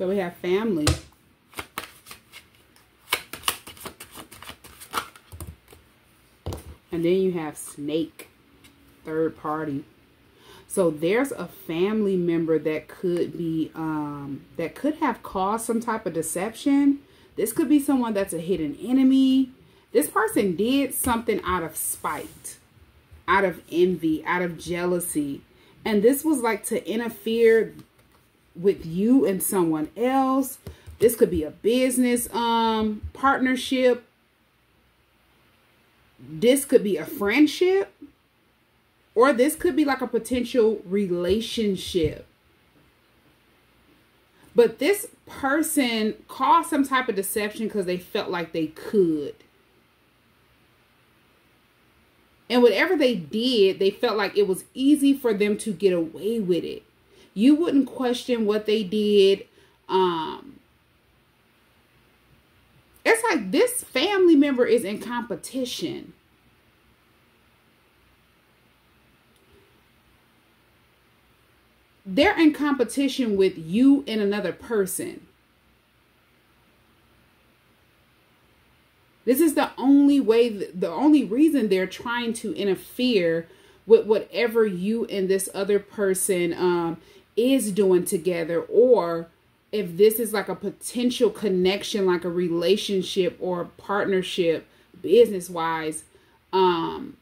So we have family. And then you have snake, third party. So there's a family member that could be, um, that could have caused some type of deception. This could be someone that's a hidden enemy. This person did something out of spite, out of envy, out of jealousy. And this was like to interfere with you and someone else. This could be a business um partnership. This could be a friendship. Or this could be like a potential relationship. But this person caused some type of deception because they felt like they could. And whatever they did, they felt like it was easy for them to get away with it. You wouldn't question what they did. Um, it's like this family member is in competition. They're in competition with you and another person. This is the only way, the only reason they're trying to interfere with whatever you and this other person um, is doing together, or if this is like a potential connection, like a relationship or a partnership, business wise, um,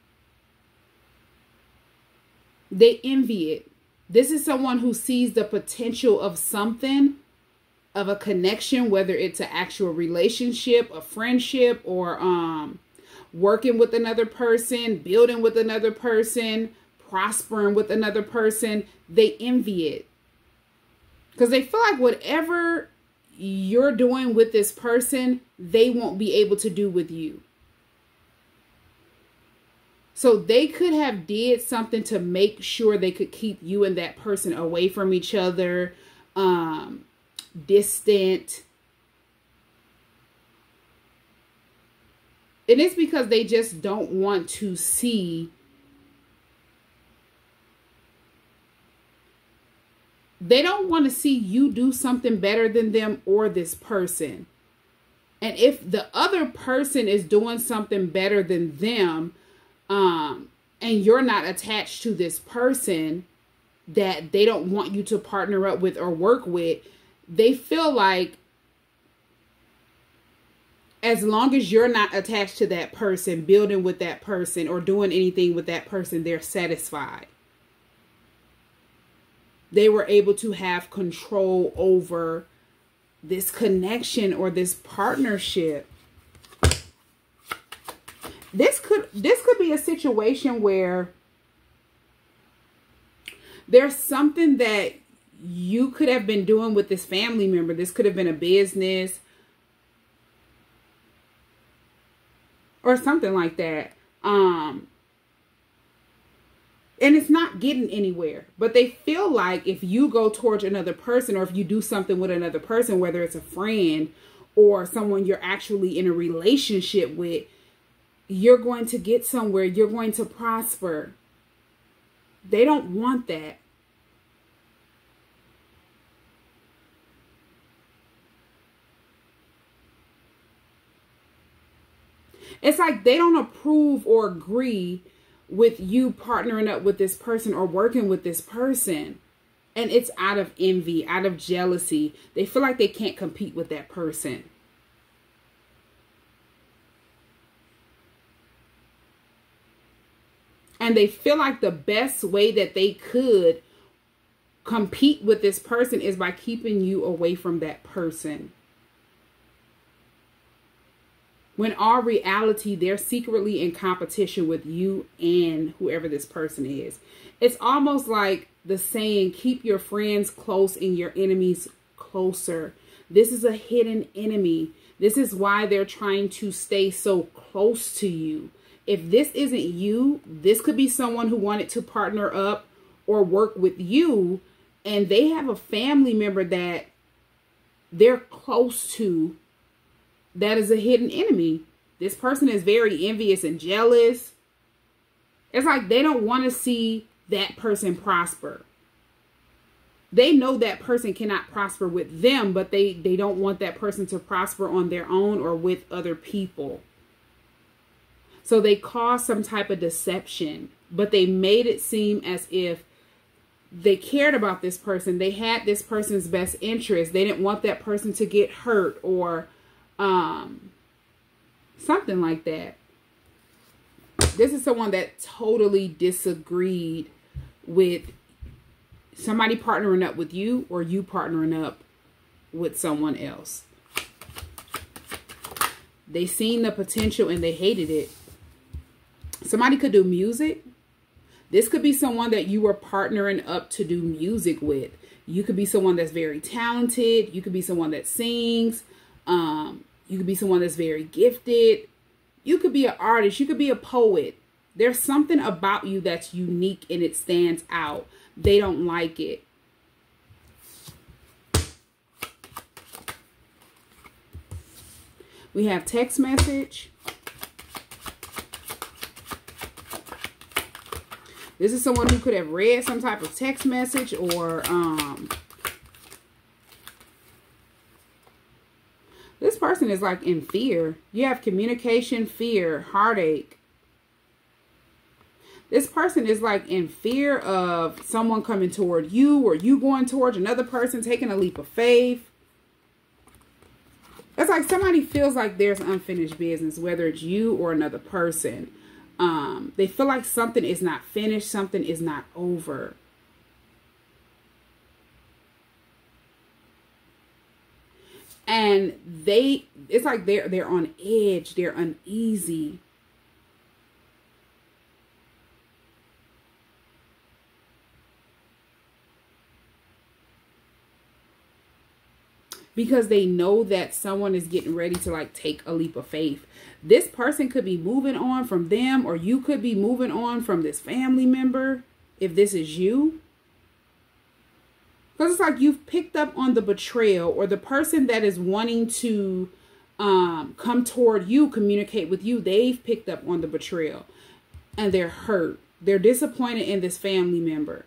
they envy it. This is someone who sees the potential of something of a connection, whether it's an actual relationship, a friendship, or um, working with another person, building with another person, prospering with another person, they envy it. Because they feel like whatever you're doing with this person, they won't be able to do with you. So they could have did something to make sure they could keep you and that person away from each other. Um, distant. And it's because they just don't want to see they don't want to see you do something better than them or this person. And if the other person is doing something better than them, um, and you're not attached to this person that they don't want you to partner up with or work with, they feel like as long as you're not attached to that person, building with that person, or doing anything with that person, they're satisfied. They were able to have control over this connection or this partnership. This could this could be a situation where there's something that you could have been doing with this family member. This could have been a business or something like that. Um, and it's not getting anywhere. But they feel like if you go towards another person or if you do something with another person, whether it's a friend or someone you're actually in a relationship with, you're going to get somewhere. You're going to prosper. They don't want that. It's like they don't approve or agree with you partnering up with this person or working with this person. And it's out of envy, out of jealousy. They feel like they can't compete with that person. And they feel like the best way that they could compete with this person is by keeping you away from that person when all reality they're secretly in competition with you and whoever this person is. It's almost like the saying keep your friends close and your enemies closer. This is a hidden enemy. This is why they're trying to stay so close to you. If this isn't you this could be someone who wanted to partner up or work with you and they have a family member that they're close to that is a hidden enemy. This person is very envious and jealous. It's like they don't want to see that person prosper. they know that person cannot prosper with them, but they they don't want that person to prosper on their own or with other people. So they caused some type of deception, but they made it seem as if they cared about this person. They had this person's best interest. They didn't want that person to get hurt or um, something like that. This is someone that totally disagreed with somebody partnering up with you or you partnering up with someone else. They seen the potential and they hated it. Somebody could do music. This could be someone that you were partnering up to do music with. You could be someone that's very talented. You could be someone that sings. Um, you could be someone that's very gifted. You could be an artist. You could be a poet. There's something about you that's unique and it stands out. They don't like it. We have text message. This is someone who could have read some type of text message or um, this person is like in fear. You have communication, fear, heartache. This person is like in fear of someone coming toward you or you going towards another person, taking a leap of faith. It's like somebody feels like there's unfinished business, whether it's you or another person. Um, they feel like something is not finished, something is not over. And they, it's like they're they're on edge, they're uneasy. because they know that someone is getting ready to like take a leap of faith. This person could be moving on from them or you could be moving on from this family member if this is you. Because it's like you've picked up on the betrayal or the person that is wanting to um, come toward you, communicate with you, they've picked up on the betrayal and they're hurt. They're disappointed in this family member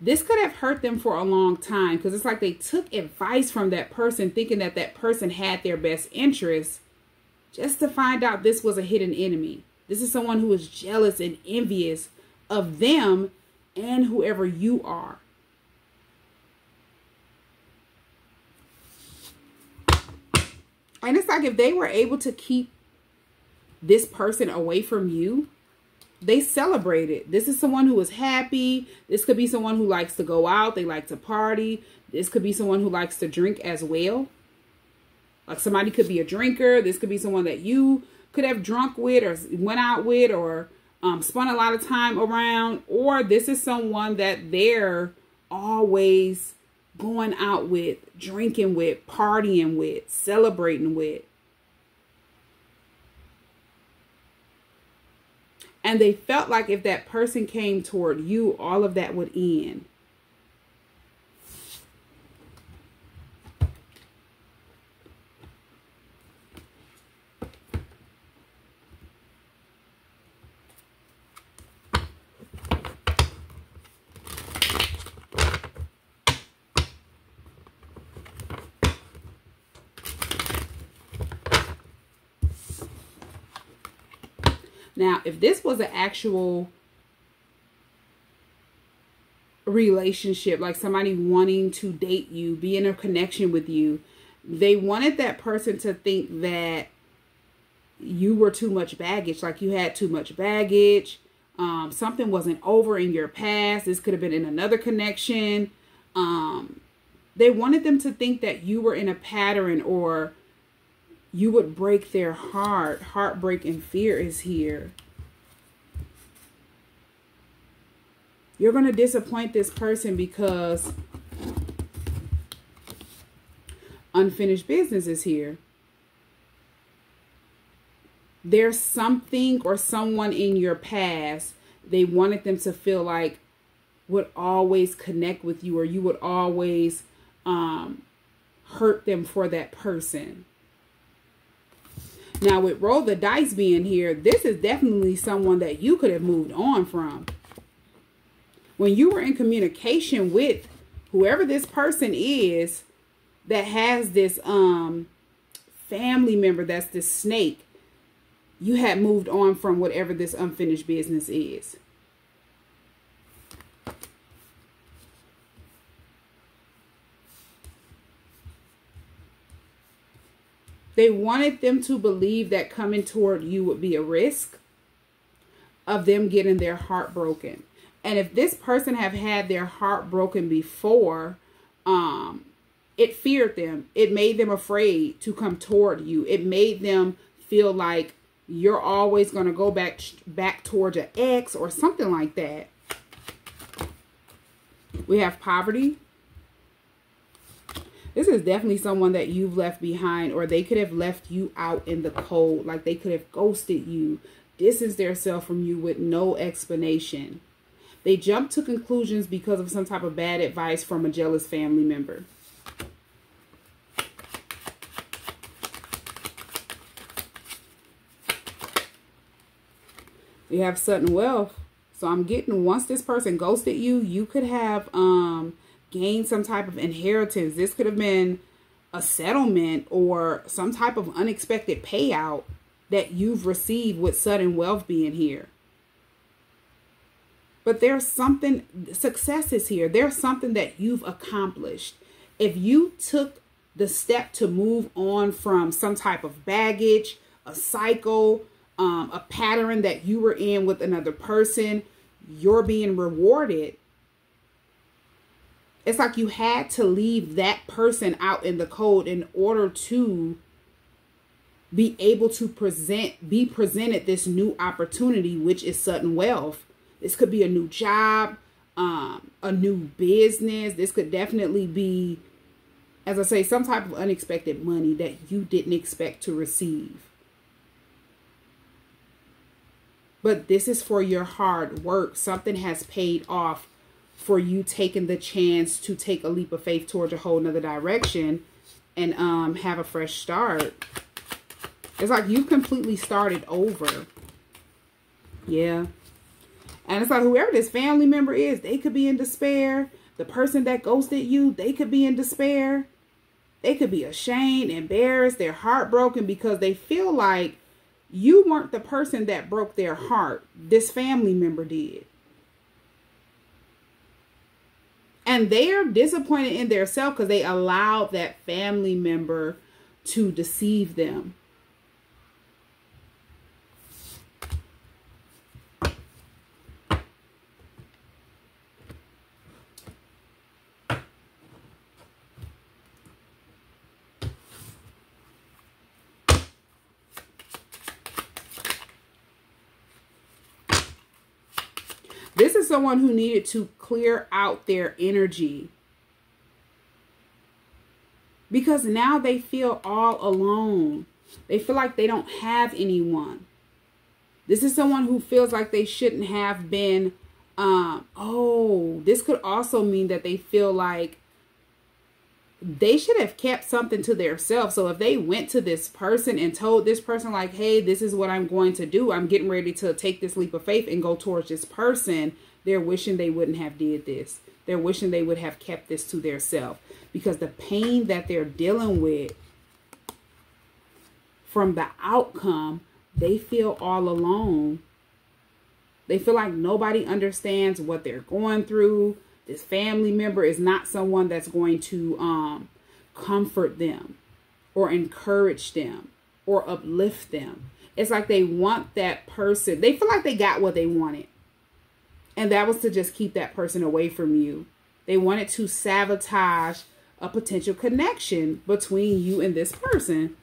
this could have hurt them for a long time because it's like they took advice from that person thinking that that person had their best interest just to find out this was a hidden enemy. This is someone who is jealous and envious of them and whoever you are. And it's like if they were able to keep this person away from you, they celebrate it. This is someone who is happy. This could be someone who likes to go out. They like to party. This could be someone who likes to drink as well. Like somebody could be a drinker. This could be someone that you could have drunk with or went out with or um, spent a lot of time around. Or this is someone that they're always going out with, drinking with, partying with, celebrating with. And they felt like if that person came toward you, all of that would end. Now, if this was an actual relationship, like somebody wanting to date you, be in a connection with you, they wanted that person to think that you were too much baggage, like you had too much baggage. Um, something wasn't over in your past. This could have been in another connection. Um, they wanted them to think that you were in a pattern or you would break their heart. Heartbreak and fear is here. You're going to disappoint this person because unfinished business is here. There's something or someone in your past they wanted them to feel like would always connect with you or you would always um, hurt them for that person. Now, with roll the dice being here, this is definitely someone that you could have moved on from. When you were in communication with whoever this person is that has this um family member that's this snake, you had moved on from whatever this unfinished business is. They wanted them to believe that coming toward you would be a risk of them getting their heart broken. And if this person have had their heart broken before, um, it feared them. It made them afraid to come toward you. It made them feel like you're always going to go back back towards your ex or something like that. We have poverty, this is definitely someone that you've left behind or they could have left you out in the cold. Like they could have ghosted you, distanced themselves from you with no explanation. They jump to conclusions because of some type of bad advice from a jealous family member. We have sudden wealth. So I'm getting once this person ghosted you, you could have um gain some type of inheritance. This could have been a settlement or some type of unexpected payout that you've received with sudden wealth being here. But there's something, success is here. There's something that you've accomplished. If you took the step to move on from some type of baggage, a cycle, um, a pattern that you were in with another person, you're being rewarded it's like you had to leave that person out in the cold in order to be able to present be presented this new opportunity which is sudden wealth. This could be a new job um a new business. This could definitely be as i say some type of unexpected money that you didn't expect to receive. But this is for your hard work. Something has paid off for you taking the chance to take a leap of faith towards a whole nother direction and um, have a fresh start. It's like you completely started over. Yeah. And it's like whoever this family member is, they could be in despair. The person that ghosted you, they could be in despair. They could be ashamed, embarrassed, they're heartbroken because they feel like you weren't the person that broke their heart. This family member did. And they're disappointed in their self because they allowed that family member to deceive them This is someone who needed to clear out their energy. Because now they feel all alone. They feel like they don't have anyone. This is someone who feels like they shouldn't have been. Um, oh, this could also mean that they feel like they should have kept something to themselves. So if they went to this person and told this person like, "Hey, this is what I'm going to do. I'm getting ready to take this leap of faith and go towards this person." They're wishing they wouldn't have did this. They're wishing they would have kept this to themselves because the pain that they're dealing with from the outcome, they feel all alone. They feel like nobody understands what they're going through this family member is not someone that's going to um, comfort them or encourage them or uplift them. It's like they want that person. They feel like they got what they wanted. And that was to just keep that person away from you. They wanted to sabotage a potential connection between you and this person.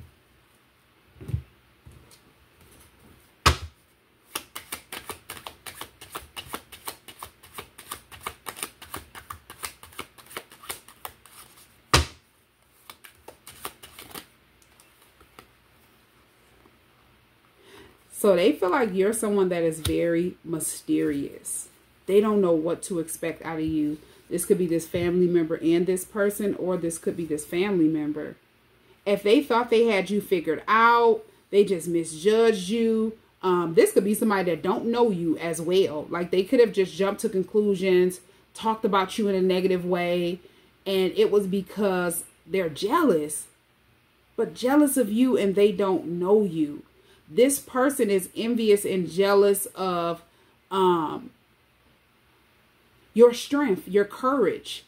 So they feel like you're someone that is very mysterious. They don't know what to expect out of you. This could be this family member and this person, or this could be this family member. If they thought they had you figured out, they just misjudged you. Um, this could be somebody that don't know you as well. Like they could have just jumped to conclusions, talked about you in a negative way, and it was because they're jealous, but jealous of you and they don't know you. This person is envious and jealous of um, your strength, your courage.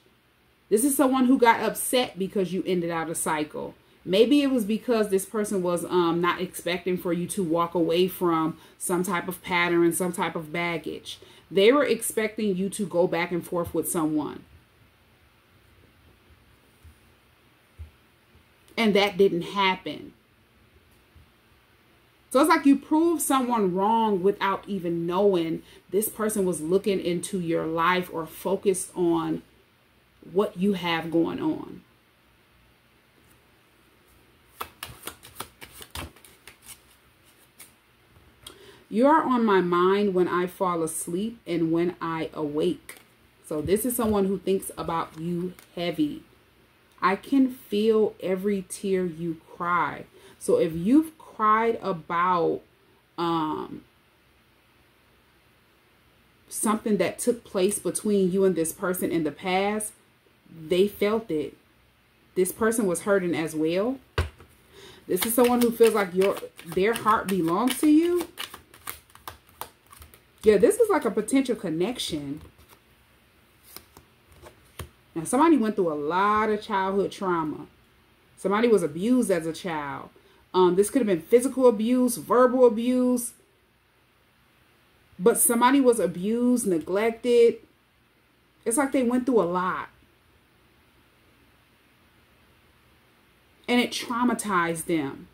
This is someone who got upset because you ended out a cycle. Maybe it was because this person was um, not expecting for you to walk away from some type of pattern, some type of baggage. They were expecting you to go back and forth with someone. And that didn't happen. So it's like you prove someone wrong without even knowing this person was looking into your life or focused on what you have going on. You are on my mind when I fall asleep and when I awake. So this is someone who thinks about you heavy. I can feel every tear you cry. So if you've cried about um, something that took place between you and this person in the past, they felt it. This person was hurting as well. This is someone who feels like your their heart belongs to you. Yeah, this is like a potential connection. Now, somebody went through a lot of childhood trauma. Somebody was abused as a child. Um, this could have been physical abuse, verbal abuse. But somebody was abused, neglected. It's like they went through a lot. And it traumatized them.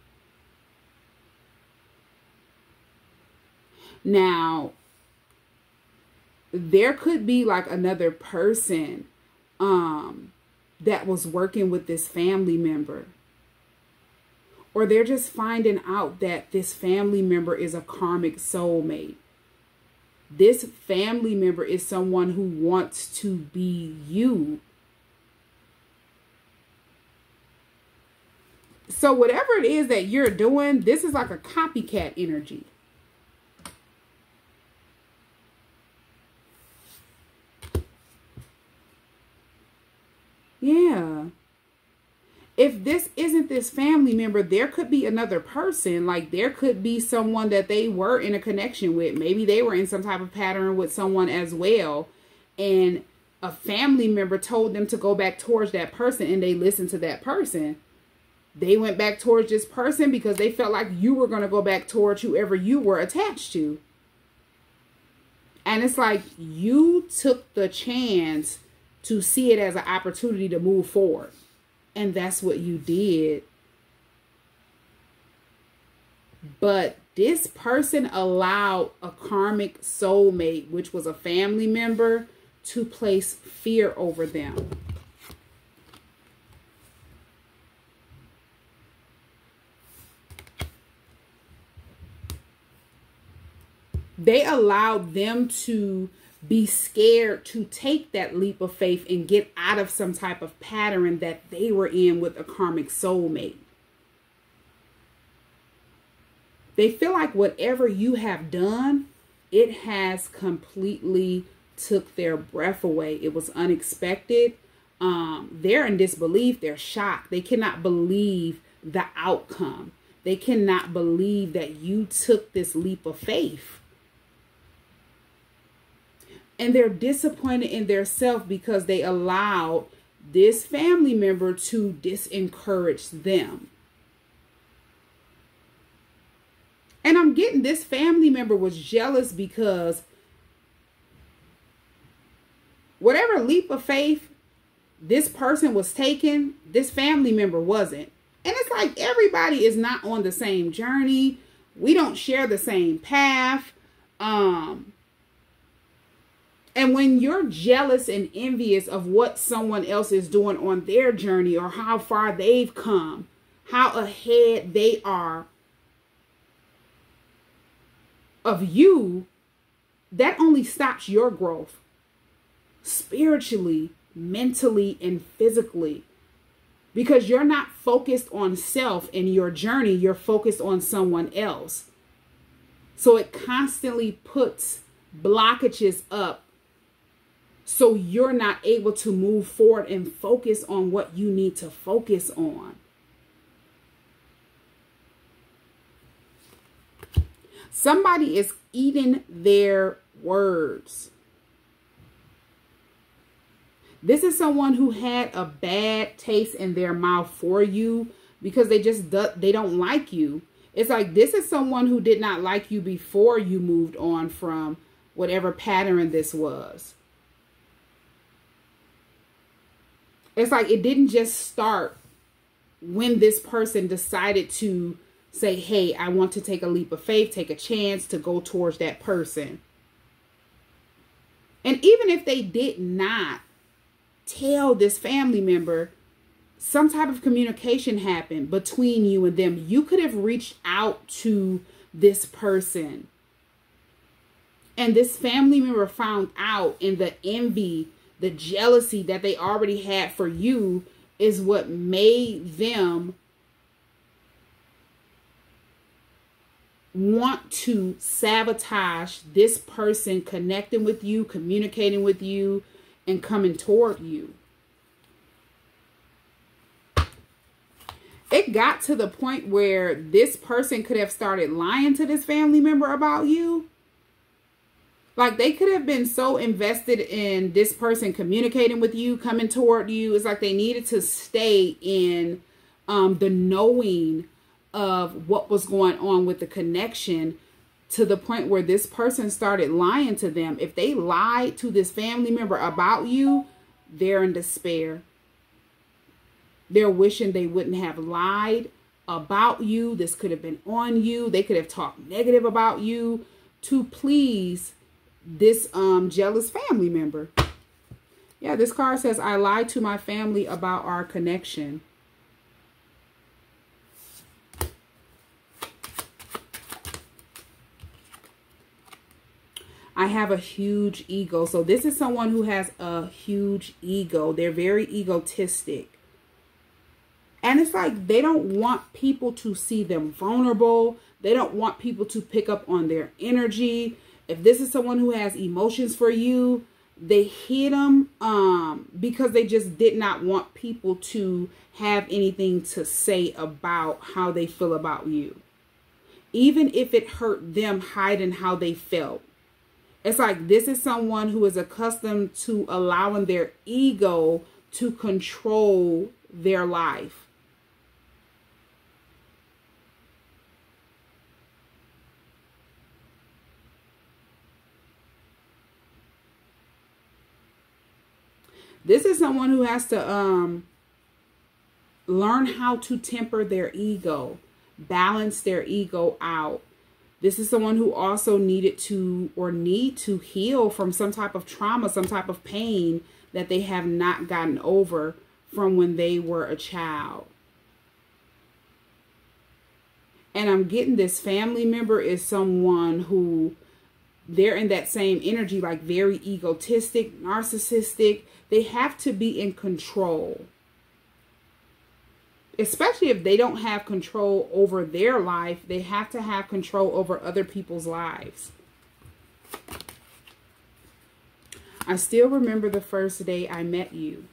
Now, there could be like another person um that was working with this family member or they're just finding out that this family member is a karmic soulmate. This family member is someone who wants to be you. So whatever it is that you're doing this is like a copycat energy. Yeah. If this isn't this family member, there could be another person. Like there could be someone that they were in a connection with. Maybe they were in some type of pattern with someone as well. And a family member told them to go back towards that person and they listened to that person. They went back towards this person because they felt like you were going to go back towards whoever you were attached to. And it's like you took the chance to see it as an opportunity to move forward. And that's what you did. But this person allowed a karmic soulmate, which was a family member, to place fear over them. They allowed them to be scared to take that leap of faith and get out of some type of pattern that they were in with a karmic soulmate. They feel like whatever you have done, it has completely took their breath away. It was unexpected. Um, they're in disbelief. They're shocked. They cannot believe the outcome. They cannot believe that you took this leap of faith and they're disappointed in their self because they allowed this family member to disencourage them. And I'm getting this family member was jealous because whatever leap of faith this person was taking, this family member wasn't. And it's like everybody is not on the same journey. We don't share the same path. Um, and when you're jealous and envious of what someone else is doing on their journey or how far they've come, how ahead they are of you, that only stops your growth spiritually, mentally, and physically. Because you're not focused on self in your journey, you're focused on someone else. So it constantly puts blockages up So you're not able to move forward and focus on what you need to focus on. Somebody is eating their words. This is someone who had a bad taste in their mouth for you because they just they don't like you. It's like this is someone who did not like you before you moved on from whatever pattern this was. It's like it didn't just start when this person decided to say, hey, I want to take a leap of faith, take a chance to go towards that person. And even if they did not tell this family member some type of communication happened between you and them. You could have reached out to this person. And this family member found out, and the envy, the jealousy that they already had for you is what made them want to sabotage this person connecting with you, communicating with you, and coming toward you. It got to the point where this person could have started lying to this family member about you. Like they could have been so invested in this person communicating with you, coming toward you. It's like they needed to stay in um, the knowing of what was going on with the connection to the point where this person started lying to them. If they lied to this family member about you, they're in despair. They're wishing they wouldn't have lied about you. This could have been on you. They could have talked negative about you to please this um jealous family member. Yeah, this card says, I lied to my family about our connection. I have a huge ego. So this is someone who has a huge ego. They're very egotistic. And it's like they don't want people to see them vulnerable. They don't want people to pick up on their energy. If this is someone who has emotions for you, they hid them um, because they just did not want people to have anything to say about how they feel about you. Even if it hurt them hiding how they felt it's like this is someone who is accustomed to allowing their ego to control their life. This is someone who has to um, learn how to temper their ego, balance their ego out this is someone who also needed to or need to heal from some type of trauma, some type of pain that they have not gotten over from when they were a child. And I'm getting this family member is someone who they're in that same energy, like very egotistic, narcissistic. They have to be in control especially if they don't have control over their life, they have to have control over other people's lives. I still remember the first day I met you.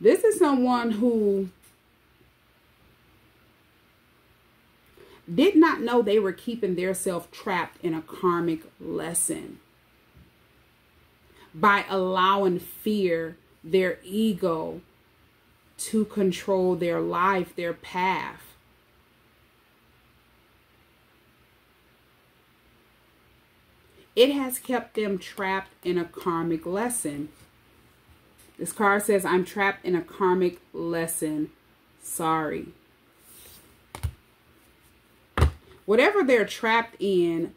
This is someone who did not know they were keeping their self trapped in a karmic lesson by allowing fear, their ego, to control their life, their path. It has kept them trapped in a karmic lesson. This card says, I'm trapped in a karmic lesson. Sorry whatever they're trapped in,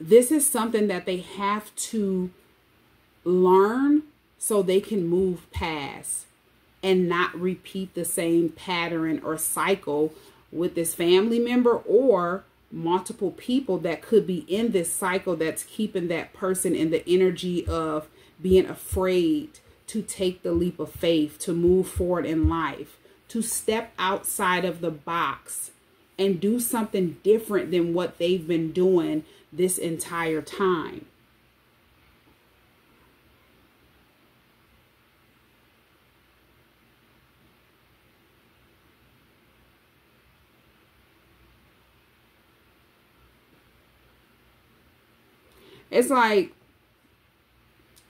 this is something that they have to learn so they can move past and not repeat the same pattern or cycle with this family member or multiple people that could be in this cycle that's keeping that person in the energy of being afraid to take the leap of faith, to move forward in life, to step outside of the box and do something different than what they've been doing this entire time. It's like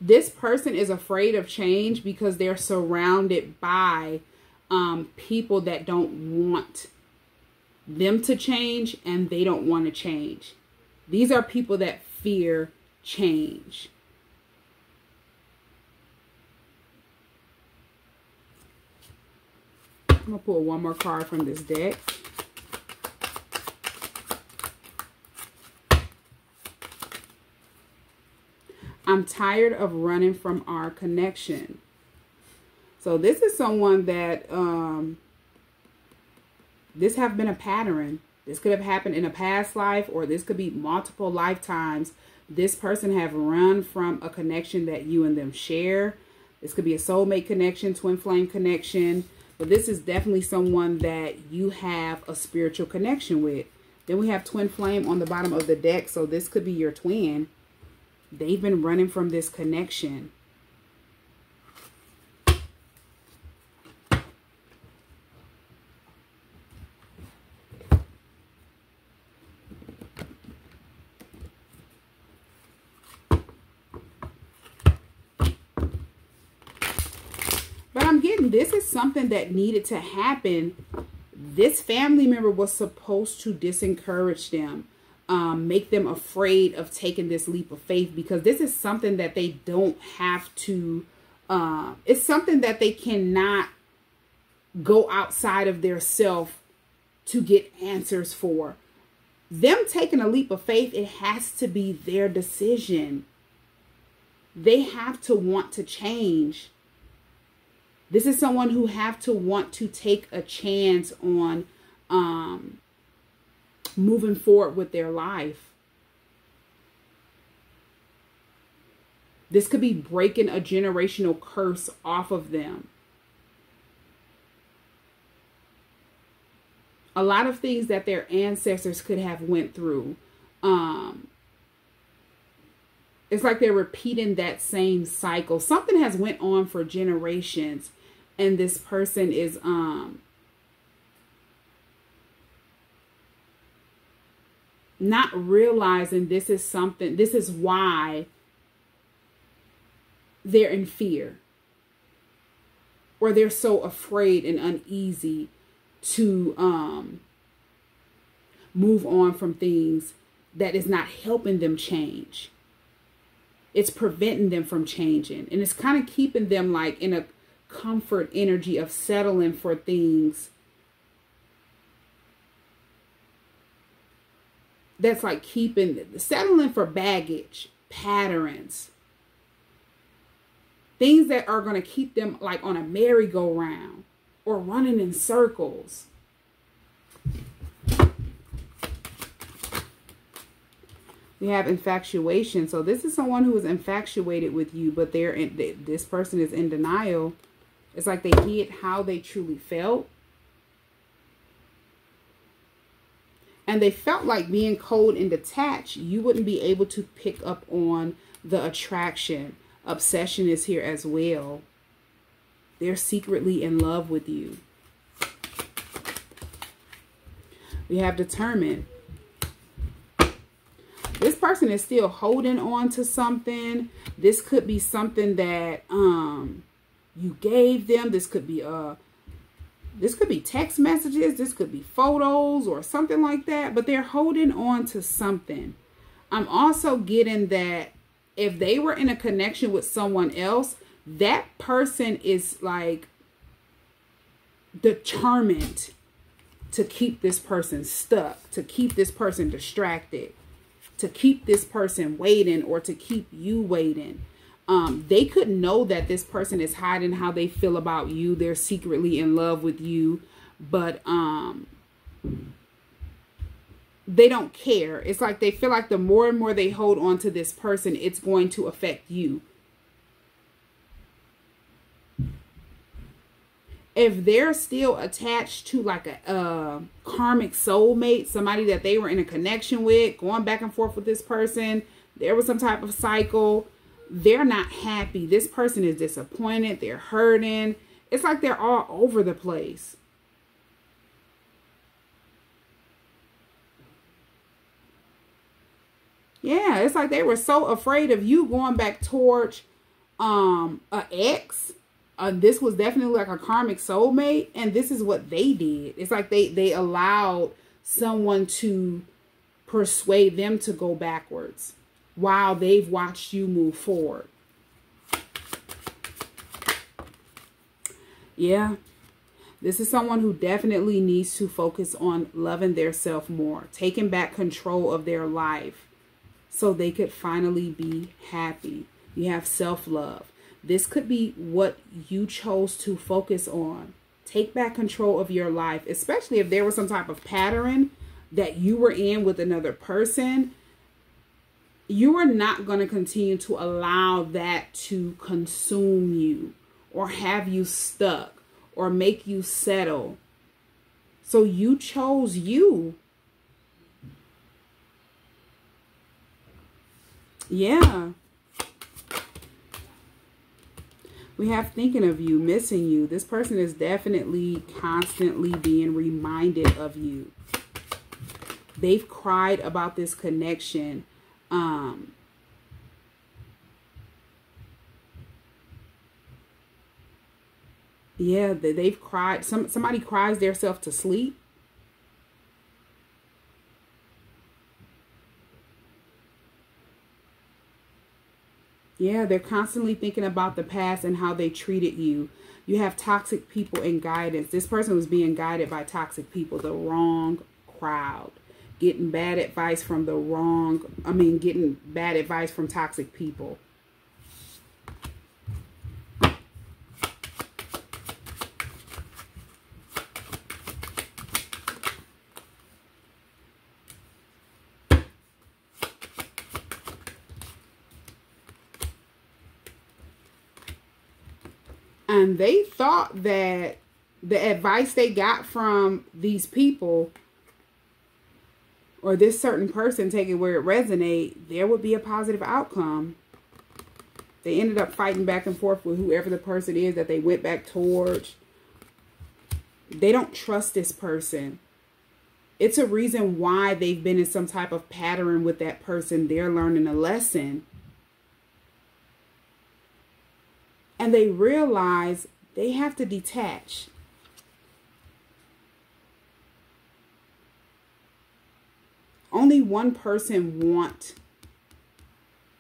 this person is afraid of change because they're surrounded by um, people that don't want them to change and they don't want to change. These are people that fear change. I'm going to pull one more card from this deck. I'm tired of running from our connection. So this is someone that um, this have been a pattern. This could have happened in a past life or this could be multiple lifetimes. This person have run from a connection that you and them share. This could be a soulmate connection, twin flame connection. But this is definitely someone that you have a spiritual connection with. Then we have twin flame on the bottom of the deck. So this could be your twin. They've been running from this connection. But I'm getting this is something that needed to happen. This family member was supposed to disencourage them um, make them afraid of taking this leap of faith because this is something that they don't have to, uh, it's something that they cannot go outside of their self to get answers for. Them taking a leap of faith, it has to be their decision. They have to want to change. This is someone who have to want to take a chance on um, moving forward with their life. This could be breaking a generational curse off of them. A lot of things that their ancestors could have went through. Um, it's like they're repeating that same cycle. Something has went on for generations and this person is um not realizing this is something, this is why they're in fear or they're so afraid and uneasy to um, move on from things that is not helping them change. It's preventing them from changing. And it's kind of keeping them like in a comfort energy of settling for things that's like keeping settling for baggage patterns things that are going to keep them like on a merry-go-round or running in circles. We have infatuation. So this is someone who is infatuated with you but they're in, this person is in denial. It's like they hid how they truly felt and they felt like being cold and detached, you wouldn't be able to pick up on the attraction. Obsession is here as well. They're secretly in love with you. We have determined. This person is still holding on to something. This could be something that um, you gave them. This could be a this could be text messages, this could be photos or something like that, but they're holding on to something. I'm also getting that if they were in a connection with someone else, that person is like determined to keep this person stuck, to keep this person distracted, to keep this person waiting or to keep you waiting um, they could know that this person is hiding how they feel about you. They're secretly in love with you, but um, they don't care. It's like they feel like the more and more they hold on to this person, it's going to affect you. if they're still attached to like a, a karmic soulmate, somebody that they were in a connection with, going back and forth with this person, there was some type of cycle, they're not happy. This person is disappointed, they're hurting. It's like they're all over the place. Yeah, it's like they were so afraid of you going back towards um a ex. Uh, this was definitely like a karmic soulmate, and this is what they did. It's like they they allowed someone to persuade them to go backwards while they've watched you move forward. Yeah, this is someone who definitely needs to focus on loving their self more, taking back control of their life so they could finally be happy. You have self love. This could be what you chose to focus on. Take back control of your life, especially if there was some type of pattern that you were in with another person. You are not going to continue to allow that to consume you or have you stuck or make you settle. So you chose you. Yeah. We have thinking of you, missing you. This person is definitely constantly being reminded of you. They've cried about this connection. Um, yeah, they've cried. Some somebody cries their self to sleep. Yeah, they're constantly thinking about the past and how they treated you. You have toxic people and guidance. This person was being guided by toxic people, the wrong crowd. Getting bad advice from the wrong, I mean, getting bad advice from toxic people. and they thought that the advice they got from these people or this certain person take it where it resonate there would be a positive outcome. They ended up fighting back and forth with whoever the person is that they went back towards. They don't trust this person. It's a reason why they've been in some type of pattern with that person. They're learning a lesson. And they realize they have to detach. Only one person want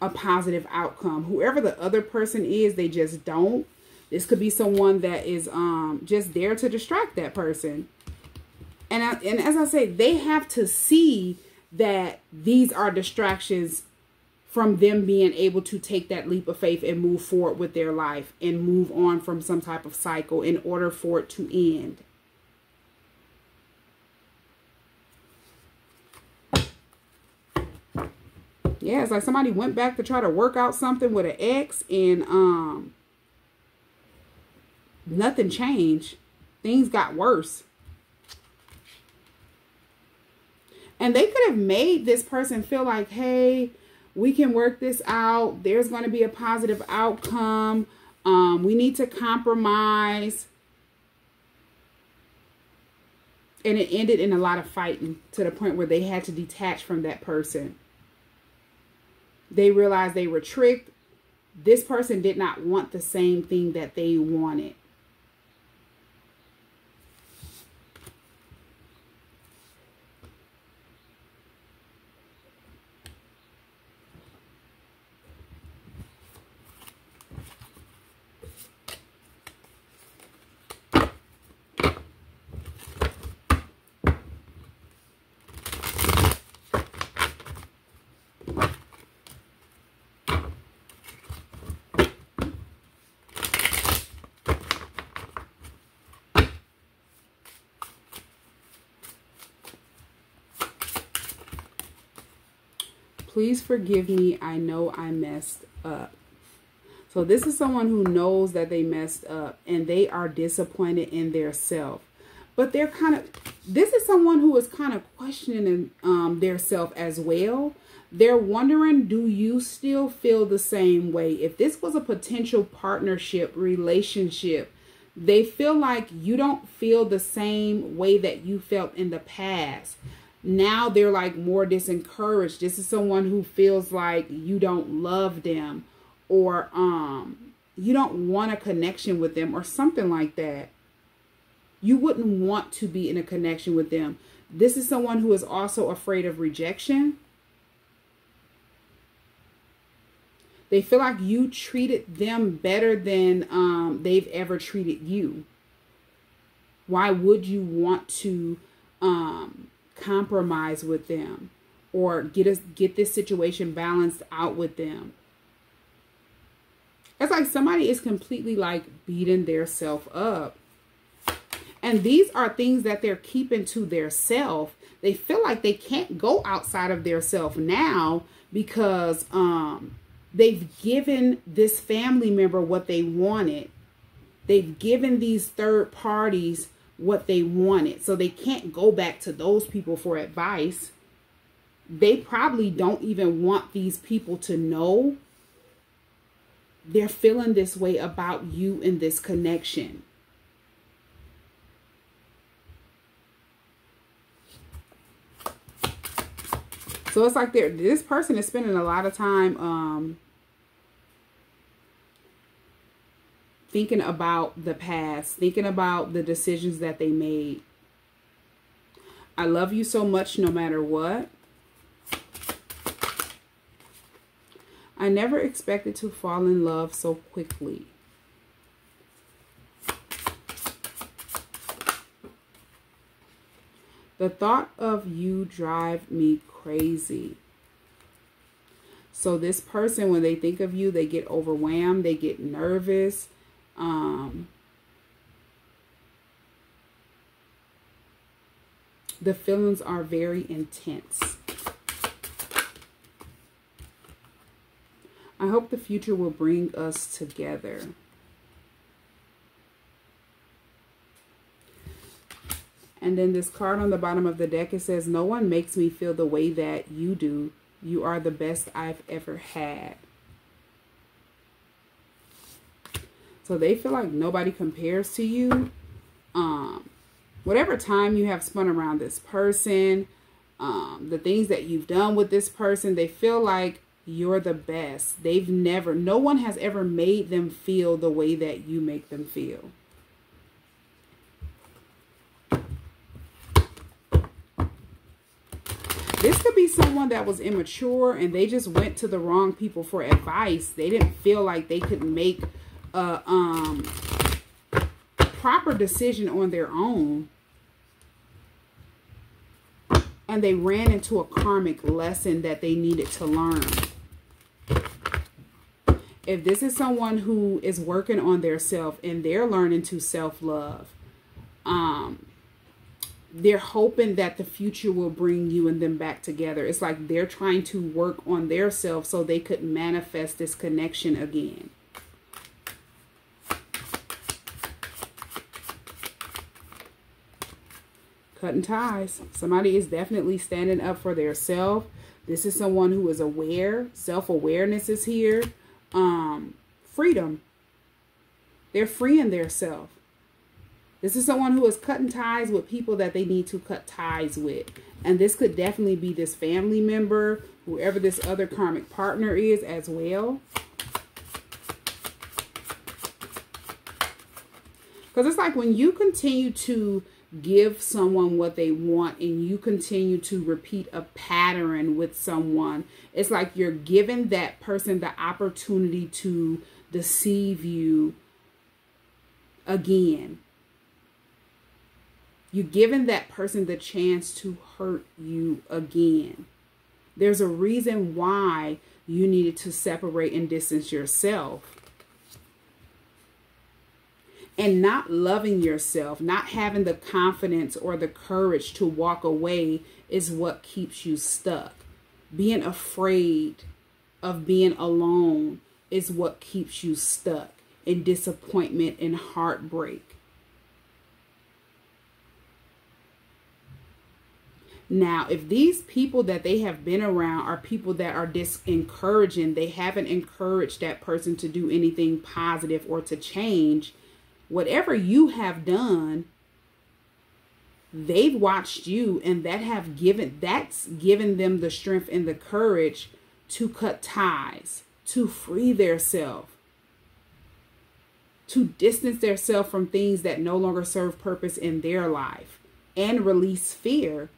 a positive outcome. Whoever the other person is, they just don't. This could be someone that is um, just there to distract that person. And, I, and as I say, they have to see that these are distractions from them being able to take that leap of faith and move forward with their life and move on from some type of cycle in order for it to end. Yeah, it's like somebody went back to try to work out something with an ex and um nothing changed. Things got worse. And they could have made this person feel like, hey, we can work this out. There's going to be a positive outcome. Um, we need to compromise. And it ended in a lot of fighting to the point where they had to detach from that person. They realized they were tricked. This person did not want the same thing that they wanted. Please forgive me. I know I messed up. So this is someone who knows that they messed up and they are disappointed in their self. But they're kind of, this is someone who is kind of questioning um, their self as well. They're wondering, do you still feel the same way? If this was a potential partnership, relationship, they feel like you don't feel the same way that you felt in the past. Now they're like more disencouraged. This is someone who feels like you don't love them or um you don't want a connection with them or something like that. You wouldn't want to be in a connection with them. This is someone who is also afraid of rejection. They feel like you treated them better than um, they've ever treated you. Why would you want to um, compromise with them or get us get this situation balanced out with them? It's like somebody is completely like beating their self up. And these are things that they're keeping to their self. They feel like they can't go outside of their self now because um they've given this family member what they wanted. They've given these third parties what they wanted. So they can't go back to those people for advice. They probably don't even want these people to know they're feeling this way about you in this connection. So it's like they're, this person is spending a lot of time um, thinking about the past, thinking about the decisions that they made. I love you so much no matter what. I never expected to fall in love so quickly. The thought of you drive me crazy. So this person, when they think of you, they get overwhelmed, they get nervous. Um, the feelings are very intense. I hope the future will bring us together. And then this card on the bottom of the deck, it says, no one makes me feel the way that you do. You are the best I've ever had. So they feel like nobody compares to you. Um, whatever time you have spent around this person, um, the things that you've done with this person, they feel like you're the best. They've never, no one has ever made them feel the way that you make them feel. This could be someone that was immature and they just went to the wrong people for advice. They didn't feel like they could make a um, proper decision on their own. And they ran into a karmic lesson that they needed to learn. If this is someone who is working on their self and they're learning to self-love um they're hoping that the future will bring you and them back together. It's like they're trying to work on their self so they could manifest this connection again cutting ties somebody is definitely standing up for their self this is someone who is aware self-awareness is here um, freedom. They're freeing their self. This is someone who is cutting ties with people that they need to cut ties with. And this could definitely be this family member, whoever this other karmic partner is as well. Because it's like when you continue to give someone what they want and you continue to repeat a pattern with someone, it's like you're giving that person the opportunity to deceive you again. You're giving that person the chance to hurt you again. There's a reason why you needed to separate and distance yourself and not loving yourself, not having the confidence or the courage to walk away is what keeps you stuck. Being afraid of being alone, is what keeps you stuck in disappointment and heartbreak. Now, if these people that they have been around are people that are disencouraging, they haven't encouraged that person to do anything positive or to change, whatever you have done, they've watched you and that have given that's given them the strength and the courage to cut ties, to free their self, to distance themselves from things that no longer serve purpose in their life and release fear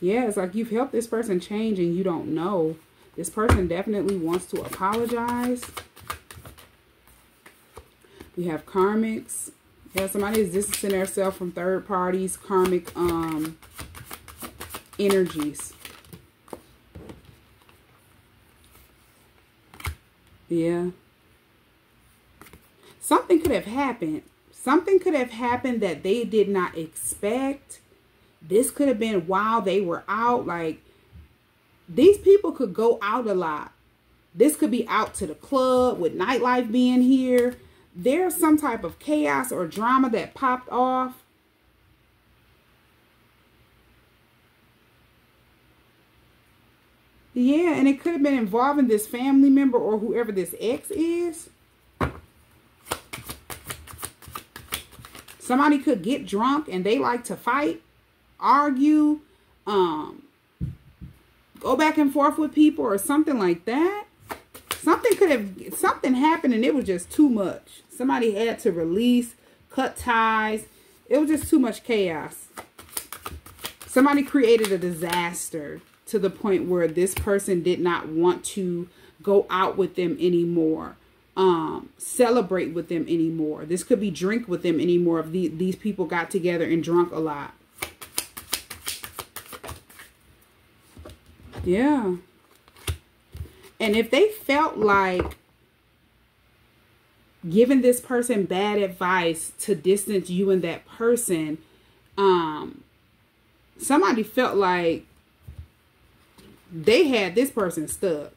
yeah, it's like you've helped this person change and you don't know. This person definitely wants to apologize. We have karmics. Yeah, somebody is distancing themselves from third parties, karmic um, energies. Yeah. Something could have happened. Something could have happened that they did not expect this could have been while they were out. Like, these people could go out a lot. This could be out to the club with nightlife being here. There's some type of chaos or drama that popped off. Yeah, and it could have been involving this family member or whoever this ex is. Somebody could get drunk and they like to fight argue, um, go back and forth with people or something like that. Something could have, something happened and it was just too much. Somebody had to release, cut ties. It was just too much chaos. Somebody created a disaster to the point where this person did not want to go out with them anymore um celebrate with them anymore this could be drink with them anymore if the, these people got together and drunk a lot Yeah. And if they felt like giving this person bad advice to distance you and that person, um, somebody felt like they had this person stuck.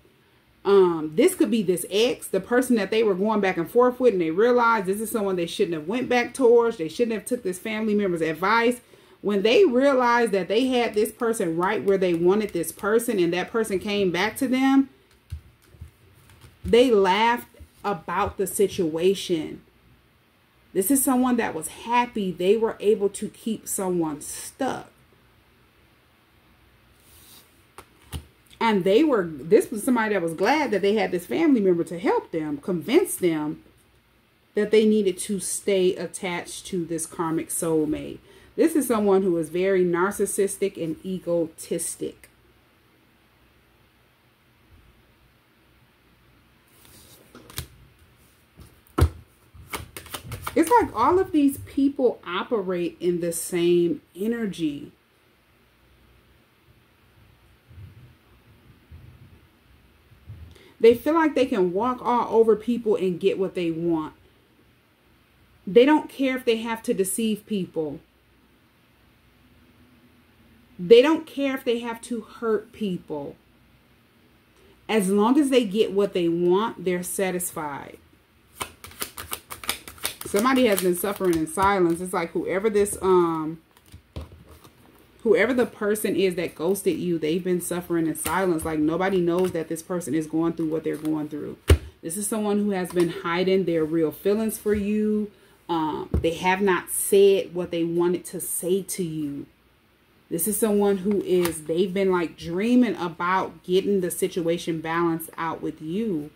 Um, this could be this ex, the person that they were going back and forth with, and they realized this is someone they shouldn't have went back towards. They shouldn't have took this family member's advice when they realized that they had this person right where they wanted this person and that person came back to them, they laughed about the situation. This is someone that was happy they were able to keep someone stuck. And they were, this was somebody that was glad that they had this family member to help them, convince them that they needed to stay attached to this karmic soulmate. This is someone who is very narcissistic and egotistic. It's like all of these people operate in the same energy. They feel like they can walk all over people and get what they want. They don't care if they have to deceive people. They don't care if they have to hurt people. As long as they get what they want, they're satisfied. Somebody has been suffering in silence. It's like whoever this, um, whoever the person is that ghosted you, they've been suffering in silence. Like nobody knows that this person is going through what they're going through. This is someone who has been hiding their real feelings for you. Um, they have not said what they wanted to say to you. This is someone who is, they've been like dreaming about getting the situation balanced out with you.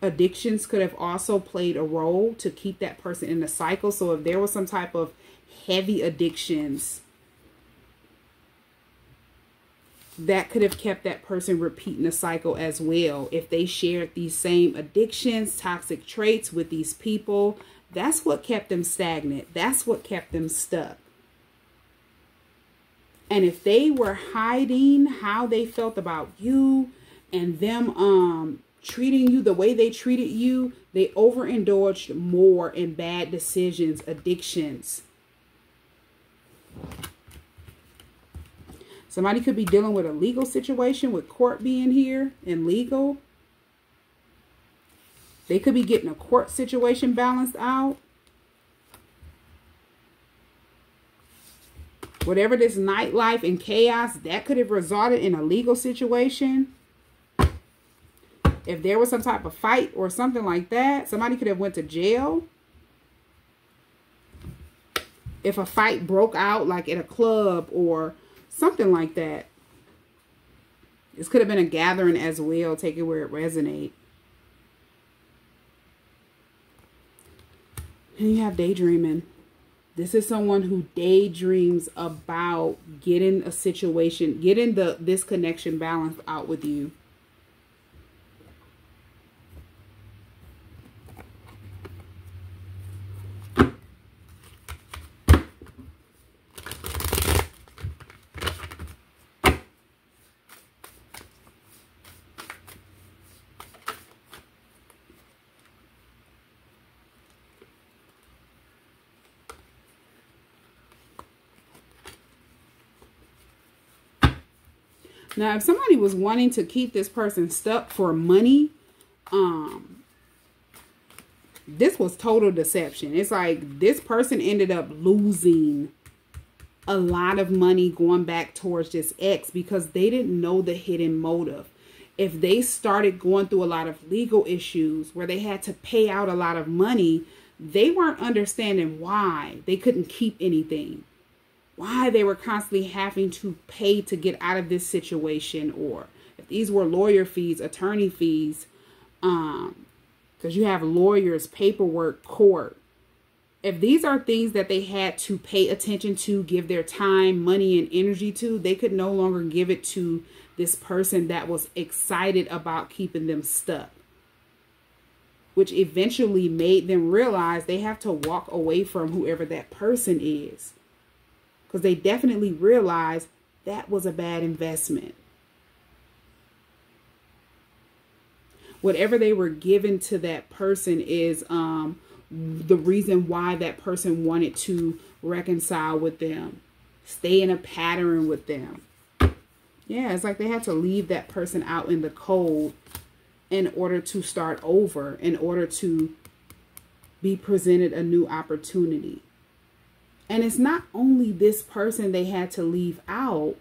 Addictions could have also played a role to keep that person in the cycle. So if there was some type of heavy addictions, that could have kept that person repeating the cycle as well. If they shared these same addictions, toxic traits with these people, that's what kept them stagnant. That's what kept them stuck. And if they were hiding how they felt about you and them um, treating you the way they treated you, they overindulged more in bad decisions, addictions. Somebody could be dealing with a legal situation with court being here and legal. They could be getting a court situation balanced out. Whatever this nightlife and chaos, that could have resulted in a legal situation. If there was some type of fight or something like that, somebody could have went to jail. If a fight broke out like at a club or Something like that. This could have been a gathering as well. Take it where it resonates. And you have daydreaming. This is someone who daydreams about getting a situation, getting the this connection balanced out with you. Now, if somebody was wanting to keep this person stuck for money, um, this was total deception. It's like this person ended up losing a lot of money going back towards this ex because they didn't know the hidden motive. If they started going through a lot of legal issues where they had to pay out a lot of money, they weren't understanding why they couldn't keep anything why they were constantly having to pay to get out of this situation or if these were lawyer fees, attorney fees, um, because you have lawyers, paperwork, court. If these are things that they had to pay attention to, give their time, money, and energy to, they could no longer give it to this person that was excited about keeping them stuck. Which eventually made them realize they have to walk away from whoever that person is because they definitely realized that was a bad investment. Whatever they were given to that person is um, the reason why that person wanted to reconcile with them, stay in a pattern with them. Yeah, it's like they had to leave that person out in the cold in order to start over, in order to be presented a new opportunity. And it's not only this person they had to leave out,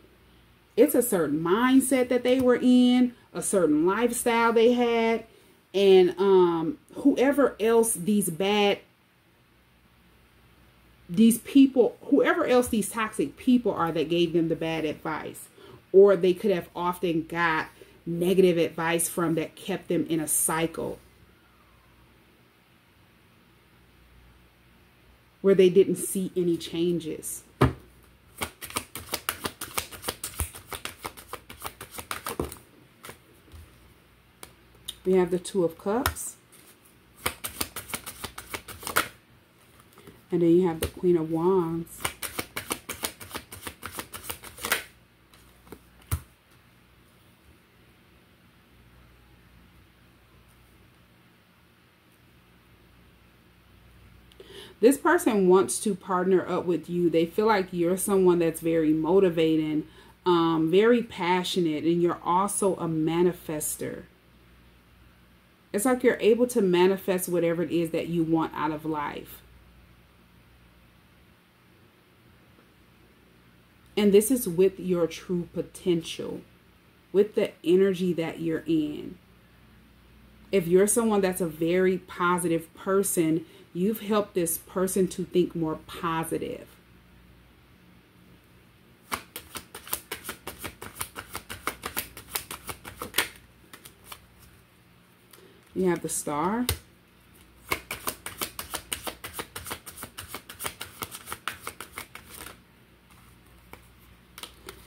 it's a certain mindset that they were in, a certain lifestyle they had, and um, whoever else these bad, these people, whoever else these toxic people are that gave them the bad advice, or they could have often got negative advice from that kept them in a cycle where they didn't see any changes. We have the Two of Cups. And then you have the Queen of Wands. This person wants to partner up with you. They feel like you're someone that's very motivating, um, very passionate, and you're also a manifester. It's like you're able to manifest whatever it is that you want out of life. And this is with your true potential, with the energy that you're in. If you're someone that's a very positive person, You've helped this person to think more positive. You have the star.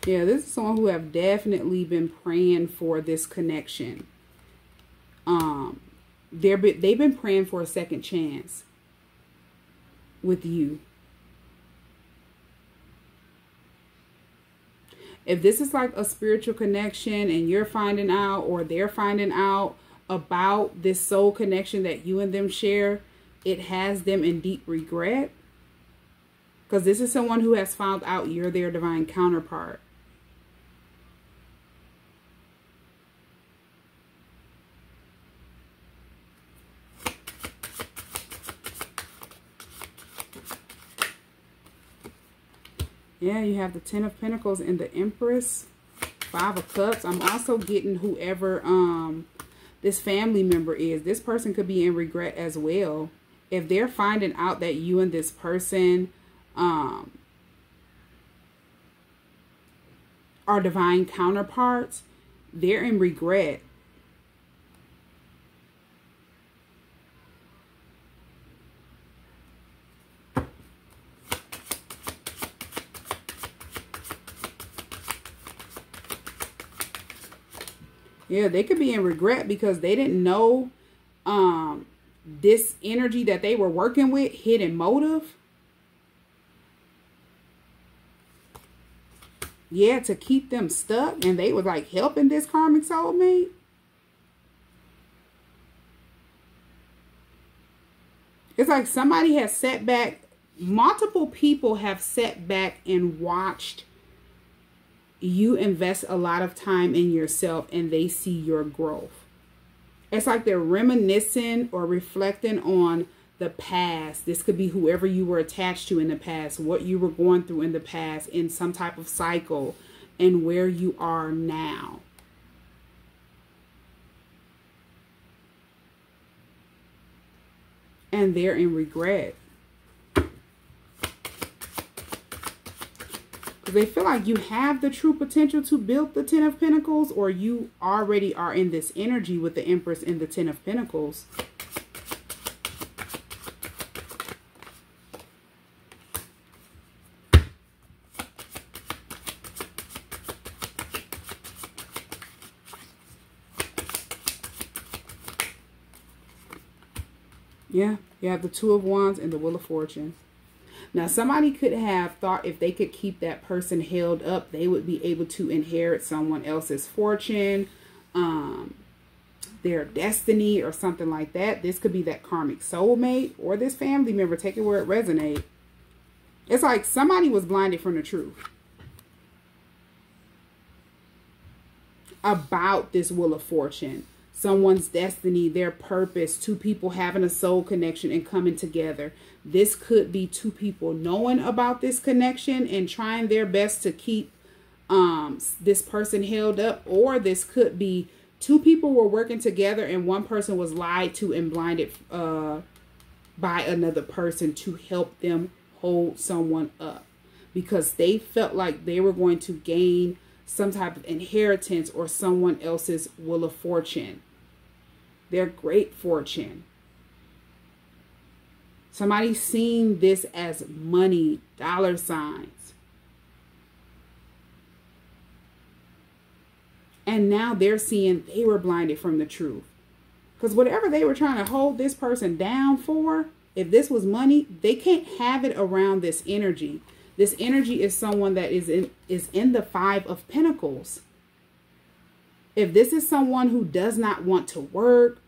Yeah, this is someone who have definitely been praying for this connection. Um, they're they've been praying for a second chance with you. If this is like a spiritual connection and you're finding out or they're finding out about this soul connection that you and them share, it has them in deep regret. Because this is someone who has found out you're their divine counterpart. Yeah, you have the Ten of Pentacles and the Empress. Five of Cups. I'm also getting whoever um this family member is. This person could be in regret as well. If they're finding out that you and this person um are divine counterparts, they're in regret Yeah, they could be in regret because they didn't know um, this energy that they were working with, hidden motive. Yeah, to keep them stuck and they were like helping this karmic soulmate. It's like somebody has set back, multiple people have set back and watched you invest a lot of time in yourself and they see your growth. It's like they're reminiscing or reflecting on the past. This could be whoever you were attached to in the past, what you were going through in the past, in some type of cycle, and where you are now. And they're in regret. They feel like you have the true potential to build the Ten of Pentacles or you already are in this energy with the Empress and the Ten of Pentacles. Yeah, you have the Two of Wands and the Wheel of Fortune. Now, somebody could have thought if they could keep that person held up, they would be able to inherit someone else's fortune, um, their destiny, or something like that. This could be that karmic soulmate or this family member. Take it where it resonates. It's like somebody was blinded from the truth about this Wheel of Fortune someone's destiny, their purpose, two people having a soul connection and coming together. This could be two people knowing about this connection and trying their best to keep um, this person held up, or this could be two people were working together and one person was lied to and blinded uh, by another person to help them hold someone up because they felt like they were going to gain some type of inheritance or someone else's will of fortune their great fortune. Somebody seeing this as money, dollar signs. And now they're seeing they were blinded from the truth. Because whatever they were trying to hold this person down for, if this was money, they can't have it around this energy. This energy is someone that is in is in the five of pentacles. If this is someone who does not want to work,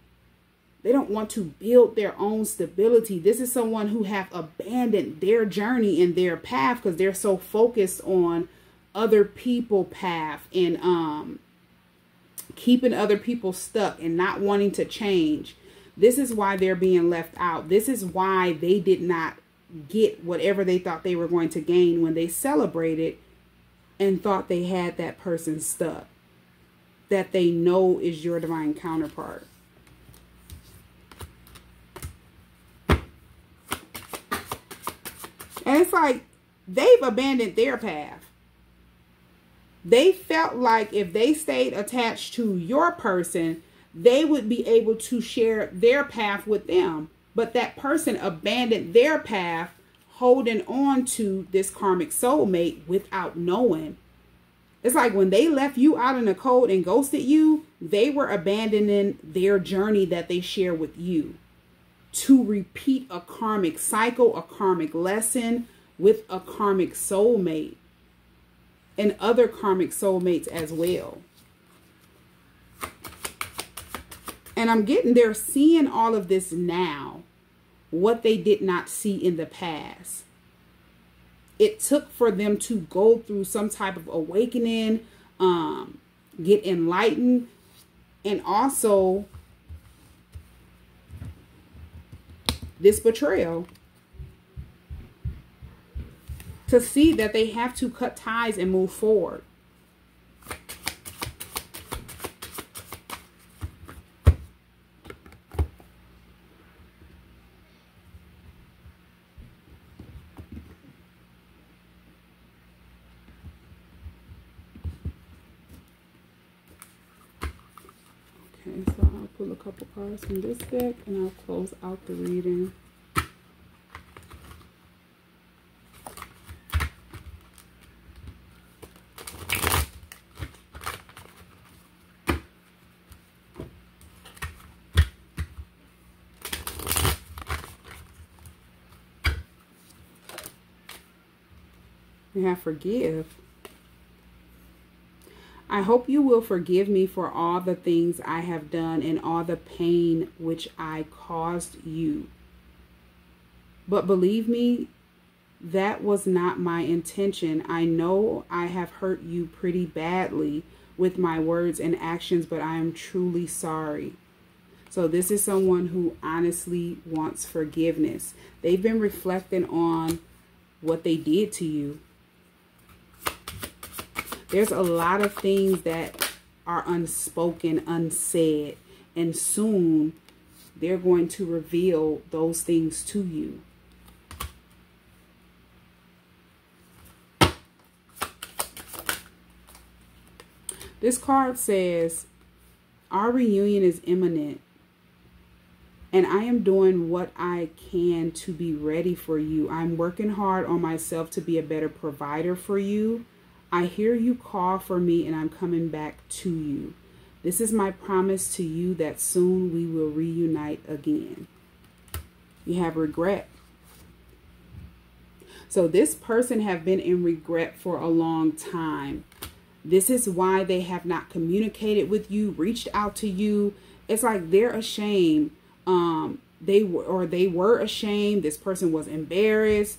they don't want to build their own stability. This is someone who have abandoned their journey and their path because they're so focused on other people path and um keeping other people stuck and not wanting to change. This is why they're being left out. This is why they did not get whatever they thought they were going to gain when they celebrated and thought they had that person stuck that they know is your divine counterpart. And it's like they've abandoned their path. They felt like if they stayed attached to your person, they would be able to share their path with them. But that person abandoned their path, holding on to this karmic soulmate without knowing it's like when they left you out in the cold and ghosted you, they were abandoning their journey that they share with you to repeat a karmic cycle, a karmic lesson with a karmic soulmate and other karmic soulmates as well. And I'm getting, they're seeing all of this now, what they did not see in the past it took for them to go through some type of awakening, um, get enlightened, and also this betrayal. to see that they have to cut ties and move forward. Okay, so Couple cards from this deck and I'll close out the reading. We have forgive. I hope you will forgive me for all the things I have done and all the pain which I caused you. But believe me, that was not my intention. I know I have hurt you pretty badly with my words and actions, but I am truly sorry. So, this is someone who honestly wants forgiveness. They've been reflecting on what they did to you there's a lot of things that are unspoken, unsaid, and soon they're going to reveal those things to you. This card says, Our reunion is imminent, and I am doing what I can to be ready for you. I'm working hard on myself to be a better provider for you I hear you call for me and I'm coming back to you. This is my promise to you that soon we will reunite again. You have regret. So this person have been in regret for a long time. This is why they have not communicated with you, reached out to you. It's like they're ashamed. Um, they were or they were ashamed. This person was embarrassed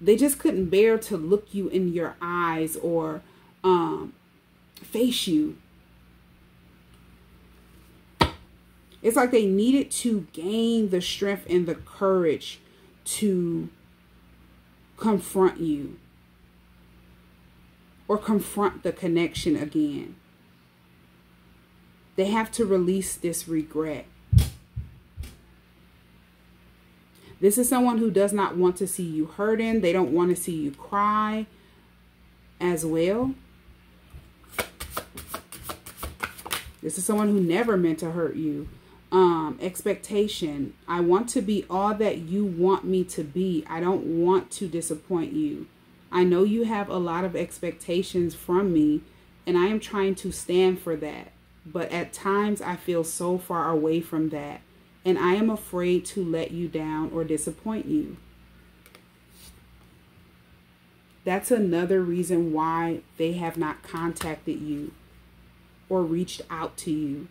they just couldn't bear to look you in your eyes or um, face you. It's like they needed to gain the strength and the courage to confront you or confront the connection again. They have to release this regret. This is someone who does not want to see you hurting. They don't want to see you cry as well. This is someone who never meant to hurt you. Um, expectation. I want to be all that you want me to be. I don't want to disappoint you. I know you have a lot of expectations from me, and I am trying to stand for that. But at times, I feel so far away from that and I am afraid to let you down or disappoint you. That's another reason why they have not contacted you or reached out to you.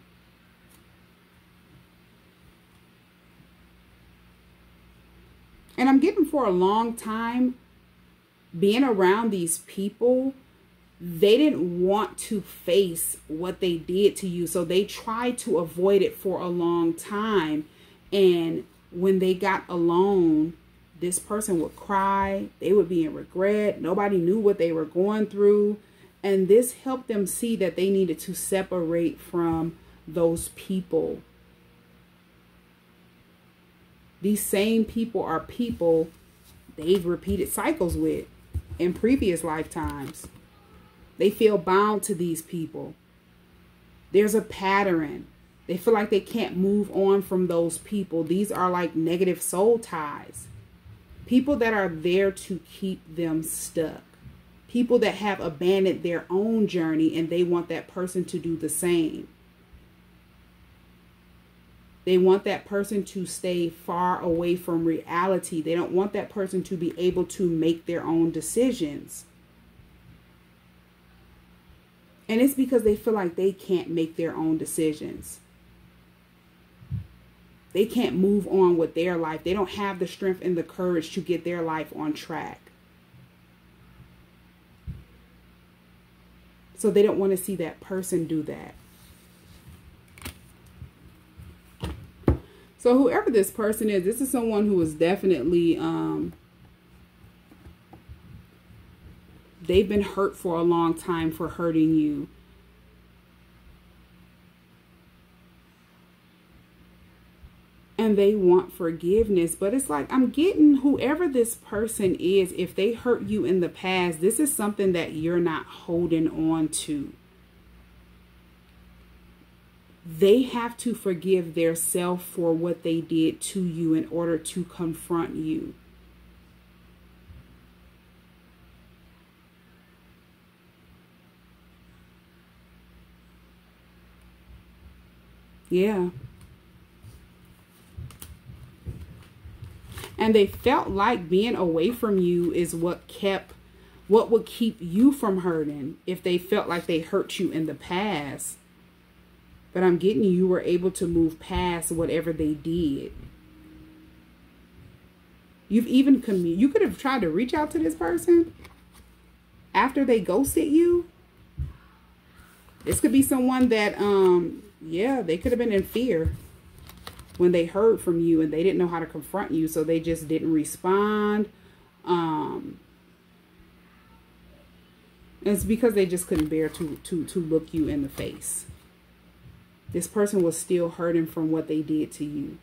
And I'm getting for a long time being around these people they didn't want to face what they did to you. So they tried to avoid it for a long time. And when they got alone, this person would cry. They would be in regret. Nobody knew what they were going through. And this helped them see that they needed to separate from those people. These same people are people they've repeated cycles with in previous lifetimes. They feel bound to these people. There's a pattern. They feel like they can't move on from those people. These are like negative soul ties. People that are there to keep them stuck. People that have abandoned their own journey and they want that person to do the same. They want that person to stay far away from reality. They don't want that person to be able to make their own decisions. And it's because they feel like they can't make their own decisions. They can't move on with their life. They don't have the strength and the courage to get their life on track. So they don't want to see that person do that. So whoever this person is, this is someone who is definitely um, they've been hurt for a long time for hurting you. And they want forgiveness, but it's like I'm getting whoever this person is, if they hurt you in the past, this is something that you're not holding on to they have to forgive their self for what they did to you in order to confront you. Yeah. And they felt like being away from you is what kept, what would keep you from hurting if they felt like they hurt you in the past. But I'm getting you, were able to move past whatever they did. You've even commu- you could have tried to reach out to this person after they ghosted you. This could be someone that um yeah, they could have been in fear when they heard from you and they didn't know how to confront you, so they just didn't respond. Um it's because they just couldn't bear to to to look you in the face. This person was still hurting from what they did to you.